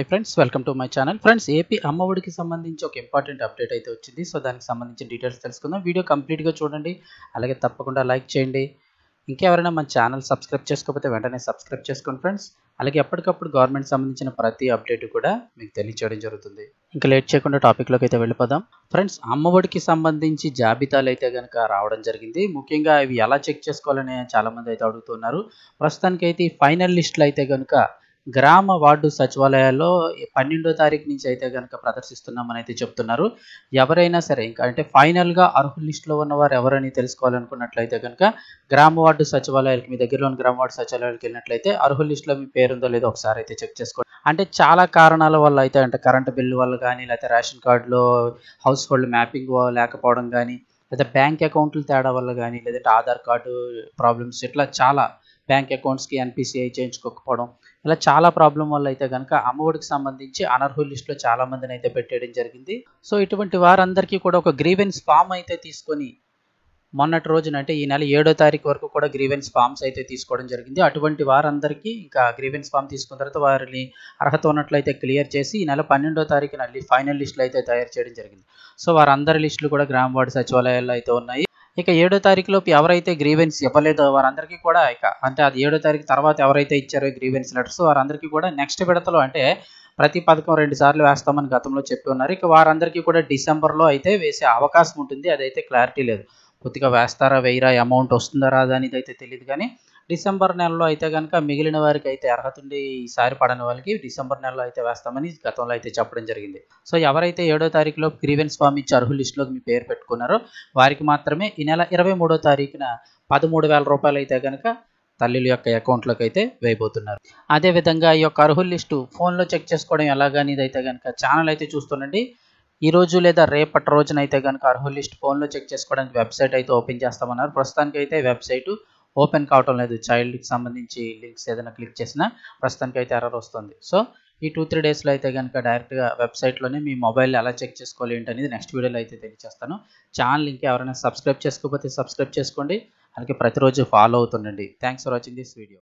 Hi friends welcome to my channel friends AP అమ్మఒడికి సంబంధించి ఒక important update అయితే వచ్చింది. సో దానికి సంబంధించిన డీటెయిల్స్ తెలుసుకుందాం. వీడియో కంప్లీట్గా చూడండి. అలాగే తప్పకుండా లైక్ చేయండి. ఇంకెవరైనా మన ఛానల్ సబ్స్క్రైబ్ చేసుకోకపోతే వెంటనే సబ్స్క్రైబ్ చేసుకోండి ఫ్రెండ్స్ అలాగే ఎప్పటికప్పుడు గవర్నమెంట్ సంబంధించిన ప్రతి అప్డేట్ కూడా మీకు తెలియచేయడం జరుగుతుంది. ఇంకా లేట్ చేయకుండా టాపిక్లోకి అయితే వెళ్ళిపోదాం. ఫ్రెండ్స్ అమ్మఒడికి సంబంధించి జాబితాలు అయితే కనుక రావడం జరిగింది. ముఖ్యంగా ఇవి ఎలా చెక్ చేసుకోవాలని చాలామంది అయితే అడుగుతున్నారు. ప్రస్తుతానికి అయితే ఈ ఫైనల్ లిస్టులు అయితే కనుక గ్రామ వార్డు సచివాలయాల్లో పన్నెండో తారీఖు నుంచి అయితే కనుక ప్రదర్శిస్తున్నామని అయితే చెప్తున్నారు. ఎవరైనా సరే ఇంకా అంటే ఫైనల్గా అర్హుల లిస్టులో ఉన్నవారు ఎవరని తెలుసుకోవాలనుకున్నట్లయితే కనుక గ్రామ వార్డు సచివాలయాలకి మీ దగ్గరలోని గ్రామ వార్డు సచివాలయాలకు వెళ్ళినట్లయితే అర్హుల లిస్టులో మీ పేరుందో లేదో ఒకసారి అయితే చెక్ చేసుకోండి. అంటే చాలా కారణాల వల్ల అయితే అంటే కరెంటు బిల్లు వల్ల కానీ లేకపోతే రేషన్ కార్డులో హౌస్ హోల్డ్ మ్యాపింగ్ లేకపోవడం కానీ లేదా బ్యాంక్ అకౌంట్లు తేడా వల్ల కానీ లేదంటే ఆధార్ కార్డు ప్రాబ్లమ్స్ ఇట్లా చాలా బ్యాంక్ అకౌంట్స్కి ఎన్పిసిఐ చేయించుకోకపోవడం ఇలా చాలా ప్రాబ్లం వల్ల అయితే కనుక అమ్మఒడికి సంబంధించి అనర్హుల లిస్టులో చాలా మందిని అయితే పెట్టేయడం జరిగింది. సో ఇటువంటి వారందరికీ కూడా ఒక గ్రీవెన్స్ ఫామ్ అయితే తీసుకొని మొన్నటి రోజున అంటే ఈ నెల ఏడో తారీఖు వరకు కూడా గ్రీవెన్స్ ఫామ్స్ అయితే తీసుకోవడం జరిగింది. అటువంటి వారందరికీ ఇంకా గ్రీవెన్స్ ఫామ్ తీసుకున్న తర్వాత వారిని అర్హత ఉన్నట్లయితే క్లియర్ చేసి ఈ నెల పన్నెండో తారీఖున ఫైనల్ లిస్టులు అయితే తయారు చేయడం జరిగింది. సో వారందరి లిస్టులు కూడా గ్రామ వార్డు సచివాలయాల్లో అయితే ఉన్నాయి. ఇక ఏడో తారీఖులోపు ఎవరైతే గ్రీవెన్స్ ఇవ్వలేదో వారందరికీ కూడా ఇక అంటే అది ఏడో తారీఖు తర్వాత ఎవరైతే ఇచ్చారో గ్రీవెన్స్ లెటర్స్ వారందరికీ కూడా నెక్స్ట్ విడతలో అంటే ప్రతి పథకం రెండు సార్లు వేస్తామని గతంలో చెప్పి ఉన్నారు. ఇక వారందరికీ కూడా డిసెంబర్లో అయితే వేసే అవకాశం ఉంటుంది. అదైతే క్లారిటీ లేదు. కొద్దిగా వేస్తారా వేయరా అమౌంట్ వస్తుందా రాదా అనేది అయితే తెలియదు కానీ డిసెంబర్ నెలలో అయితే కనుక మిగిలిన వారికి అయితే అర్హత ఉండి ఈసారి పడని వాళ్ళకి డిసెంబర్ నెలలో అయితే వేస్తామని గతంలో అయితే చెప్పడం జరిగింది. సో ఎవరైతే ఏడో తారీఖులో గ్రీవెన్స్ ఫామ్ ఇచ్చి అర్హుల లిస్టులోకి మీ పేరు పెట్టుకున్నారో వారికి మాత్రమే ఈ నెల ఇరవై మూడో తారీఖున పదమూడు వేల రూపాయలు అయితే కనుక తల్లుల యొక్క అకౌంట్లోకి అయితే వేయబోతున్నారు. అదేవిధంగా ఈ యొక్క అర్హుల లిస్టు ఫోన్లో చెక్ చేసుకోవడం ఎలాగనేది అయితే కనుక ఛానల్ అయితే చూస్తుండండి. ఈ రోజు లేదా రేపటి రోజునైతే కనుక అర్హుల లిస్ట్ ఫోన్లో చెక్ చేసుకోవడానికి వెబ్సైట్ అయితే ఓపెన్ చేస్తామన్నారు. ప్రస్తుతానికి అయితే వెబ్సైట్ ఓపెన్ కావటం లేదు. చైల్డ్కి సంబంధించి లింక్స్ ఏదైనా క్లిక్ చేసినా ప్రస్తుతానికి అయితే ఎర్రర్ వస్తుంది. సో ఈ టూ త్రీ డేస్లో అయితే కనుక డైరెక్ట్గా వెబ్సైట్లోనే మీ మొబైల్ ఎలా చెక్ చేసుకోవాలి ఏంటనేది నెక్స్ట్ వీడియోలో అయితే తెలియజేస్తాను ఛానల్ ఇంకా ఎవరైనా సబ్స్క్రైబ్ చేసుకోకపోతే సబ్స్క్రైబ్ చేసుకోండి. అలాగే ప్రతిరోజు follow అవుతుండండి. Thanks for watching this video.